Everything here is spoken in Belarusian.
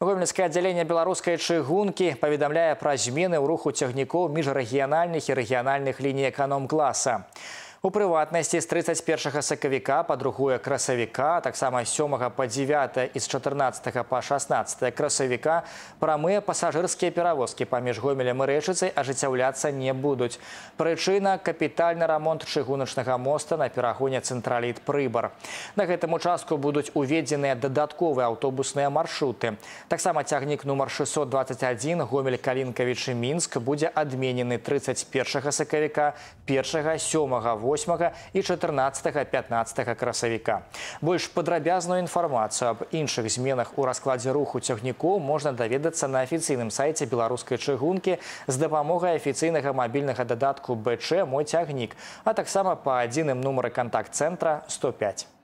Гомельское отделение белорусской чыгунки паведамляе пра змены ў руху цягнікоў міжрэгіянальных і рэгіянальных ліній эканом-класа. У прыватнасці з 31 сакавіка па другое красавіка, таксама 7 па 9 і з 14 па 16 красавіка прамыя пасажырскія перавозкі паміж гомелем і рэчыцай ажыццяўляцца не будуць. Прычына капітальны рамонт чыгуначнага моста на перагоне цэнтраліт прыбар. На гэтым участку будуць уведзеныя дадатковыя аўтобусныя маршруты. Таксама цягнік нумар 621 гомель калінкавічы мінск будзе адменены 31 сакавіка 1 7 8 і 14-15 красавіка. Больш падрабязную інфармацыю аб іншых зменах у раскладзе руху цягнікоў можна даведацца на афіцыйным сайце беларускай чыгункі з дапамогай афіцыйнага мабільнага дадатку БЧ мой цягнік, а таксама па адзіным нумары кантакт-цэнтра 105.